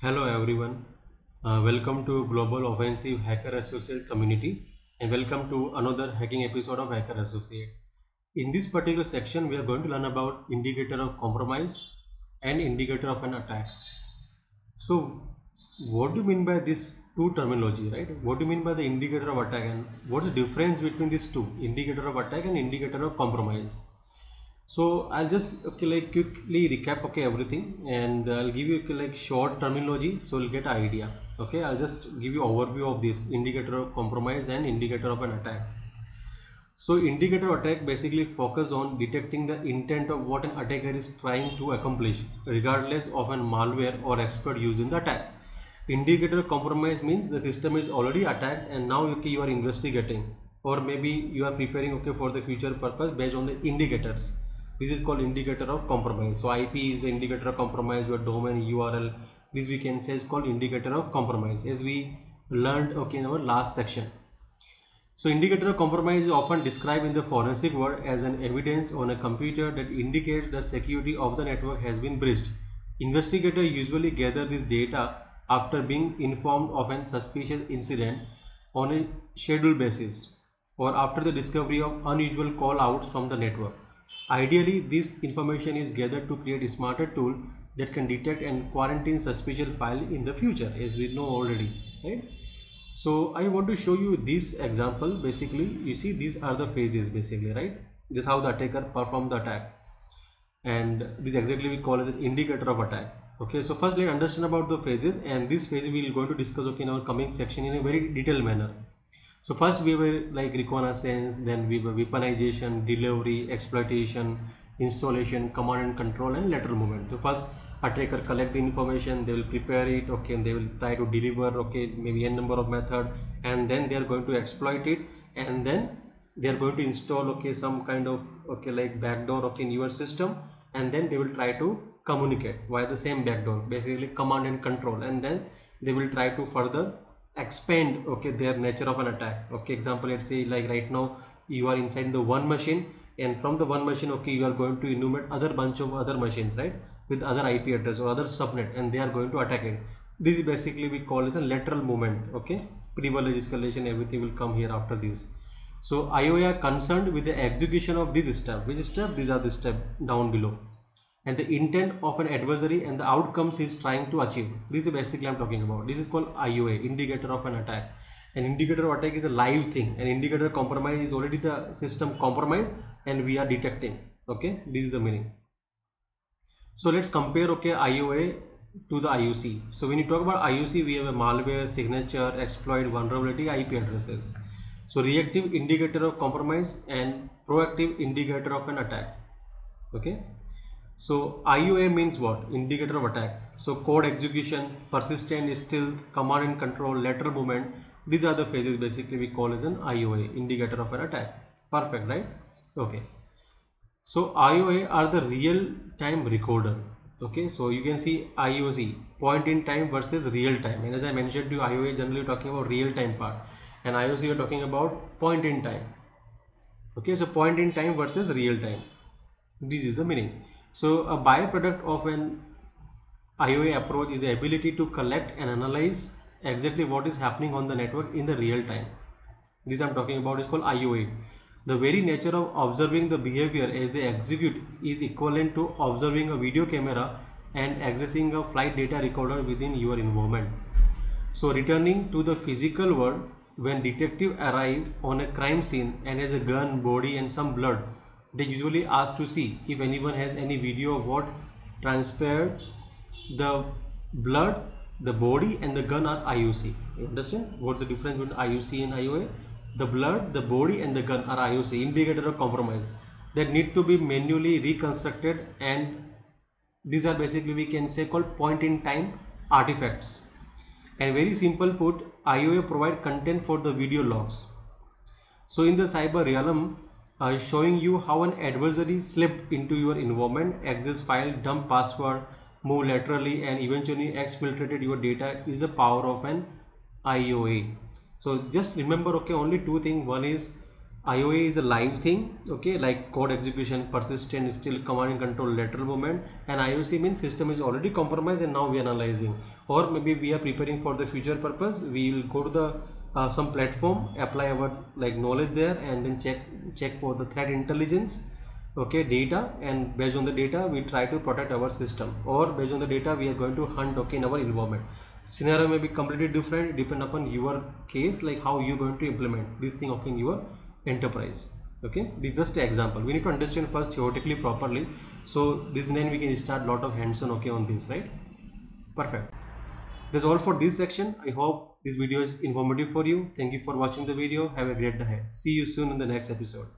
Hello everyone, uh, welcome to Global Offensive Hacker Associate community and welcome to another hacking episode of Hacker Associate. In this particular section, we are going to learn about indicator of compromise and indicator of an attack. So, what do you mean by this two terminology, right? What do you mean by the indicator of attack and what's the difference between these two, indicator of attack and indicator of compromise? So i'll just okay like quickly recap okay everything. And i'll give you like short terminology so you'll get an idea. Okay i'll just give you overview of this. Indicator of compromise and indicator of an attack. So indicator attack basically focus on detecting the intent of what an attacker is trying to accomplish regardless of an malware or exploit used in the attack. Indicator compromise means the system is already attacked and now okay, you are investigating. Or maybe you are preparing okay for the future purpose based on the indicators this is called indicator of compromise. So ip is the indicator of compromise your domain url this we can say is called indicator of compromise as we learned okay in our last section. So indicator of compromise is often described in the forensic world as an evidence on a computer that indicates the security of the network has been breached. Investigators usually gather this data after being informed of an suspicious incident on a scheduled basis or after the discovery of unusual call outs from the network Ideally, this information is gathered to create a smarter tool that can detect and quarantine suspicious file in the future as we know already, right? So I want to show you this example. Basically, you see these are the phases basically, right? This is how the attacker perform the attack. And this exactly we call as an indicator of attack. Okay, so first let's understand about the phases and this phase we will going to discuss okay in our coming section in a very detailed manner. So first we were like reconnaissance, then we were weaponization, delivery, exploitation, installation, command and control and lateral movement. So first attacker collect the information, they will prepare it, okay, and they will try to deliver, okay, maybe n number of method and then they are going to exploit it and then they are going to install, okay, some kind of, okay, like backdoor, okay, in your system and then they will try to communicate via the same backdoor, basically command and control and then they will try to further expand okay their nature of an attack. Okay example let's say like right now you are inside the one machine and from the one machine okay you are going to enumerate other bunch of other machines right with other ip address or other subnet and they are going to attack it. This is basically we call it a lateral movement okay? Privilege escalation everything will come here after this. So IOA are concerned with the execution of this step. Which step? These are the step down below and the intent of an adversary and the outcomes he's trying to achieve. This is basically I'm talking about. This is called IOA, indicator of an attack. An indicator of attack is a live thing. An indicator compromise is already the system compromised and we are detecting. Okay, this is the meaning. So let's compare okay IOA to the IOC. So when you talk about IOC, we have a malware, signature, exploit, vulnerability, IP addresses. So reactive indicator of compromise and proactive indicator of an attack. Okay so IOA means what? Indicator of attack. So code execution, persistent, stealth, command and control, lateral movement. These are the phases basically we call as an IOA, indicator of an attack. Perfect, right? Okay. So IOA are the real time recorder. Okay, so you can see IOC, point in time versus real time. And as I mentioned to you, IOA generally talking about real time part. And IOC we are talking about point in time. Okay, so point in time versus real time. This is the meaning. So a byproduct of an IOA approach is the ability to collect and analyze exactly what is happening on the network in the real time. This I'm talking about is called IOA. The very nature of observing the behavior as they execute is equivalent to observing a video camera and accessing a flight data recorder within your environment. So returning to the physical world, when detective arrived on a crime scene and has a gun, body and some blood, they usually ask to see if anyone has any video of what transpired the blood the body and the gun are IOC you understand? What's the difference between IOC and IOA the blood the body and the gun are IOC indicator of compromise that need to be manually reconstructed and these are basically we can say called point in time artifacts. And very simple put IOA provide content for the video logs. So in the cyber realm uh, showing you how an adversary slipped into your environment, access file, dump password, move laterally and eventually exfiltrated your data is the power of an IOA. So just remember okay only two things one is IOA is a live thing, okay, like code execution, persistent, stealth command and control, lateral movement, and IOC means system is already compromised and now we are analyzing, or maybe we are preparing for the future purpose. We will go to the uh, some platform, apply our like knowledge there, and then check check for the threat intelligence, okay, data, and based on the data we try to protect our system, or based on the data we are going to hunt, okay, in our environment. Scenario may be completely different depend upon your case like how you're going to implement this thing okay in your enterprise okay. This is just an example. We need to understand first theoretically properly. So this then we can start lot of hands-on okay on this right? Perfect that's all for this section. I hope this video is informative for you. Thank you for watching the video. Have a great day see you soon in the next episode